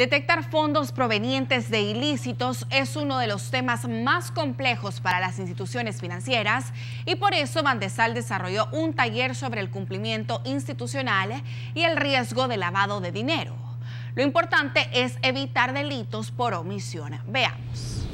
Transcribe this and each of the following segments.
Detectar fondos provenientes de ilícitos es uno de los temas más complejos para las instituciones financieras y por eso Bandesal desarrolló un taller sobre el cumplimiento institucional y el riesgo de lavado de dinero. Lo importante es evitar delitos por omisión. Veamos.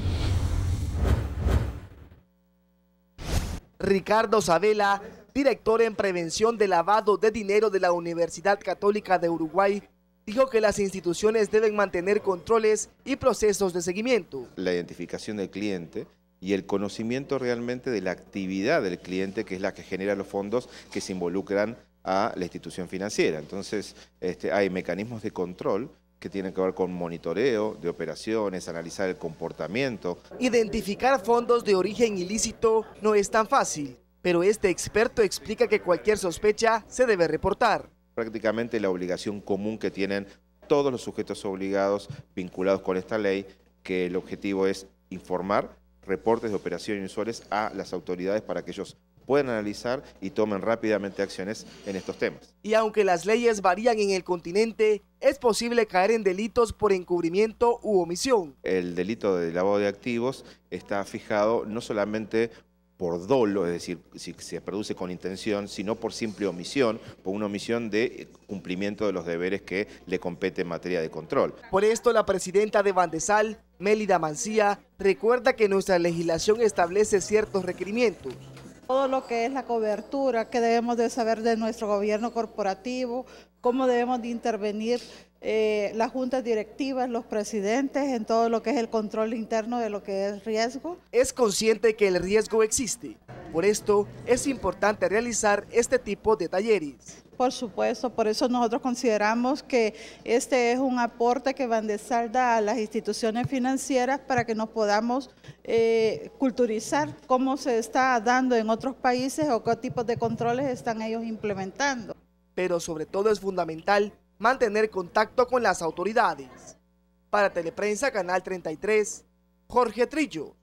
Ricardo Sabela, director en prevención de lavado de dinero de la Universidad Católica de Uruguay, dijo que las instituciones deben mantener controles y procesos de seguimiento. La identificación del cliente y el conocimiento realmente de la actividad del cliente, que es la que genera los fondos que se involucran a la institución financiera. Entonces, este, hay mecanismos de control que tienen que ver con monitoreo de operaciones, analizar el comportamiento. Identificar fondos de origen ilícito no es tan fácil, pero este experto explica que cualquier sospecha se debe reportar prácticamente la obligación común que tienen todos los sujetos obligados vinculados con esta ley, que el objetivo es informar reportes de operaciones inusuales a las autoridades para que ellos puedan analizar y tomen rápidamente acciones en estos temas. Y aunque las leyes varían en el continente, es posible caer en delitos por encubrimiento u omisión. El delito de lavado de activos está fijado no solamente por dolo, es decir, si se produce con intención, sino por simple omisión, por una omisión de cumplimiento de los deberes que le compete en materia de control. Por esto, la presidenta de Bandesal, Mélida Mancía, recuerda que nuestra legislación establece ciertos requerimientos. Todo lo que es la cobertura que debemos de saber de nuestro gobierno corporativo, cómo debemos de intervenir eh, las juntas directivas, los presidentes, en todo lo que es el control interno de lo que es riesgo. Es consciente que el riesgo existe. Por esto es importante realizar este tipo de talleres. Por supuesto, por eso nosotros consideramos que este es un aporte que van de salda a las instituciones financieras para que nos podamos eh, culturizar cómo se está dando en otros países o qué tipos de controles están ellos implementando. Pero sobre todo es fundamental mantener contacto con las autoridades. Para Teleprensa Canal 33, Jorge Trillo.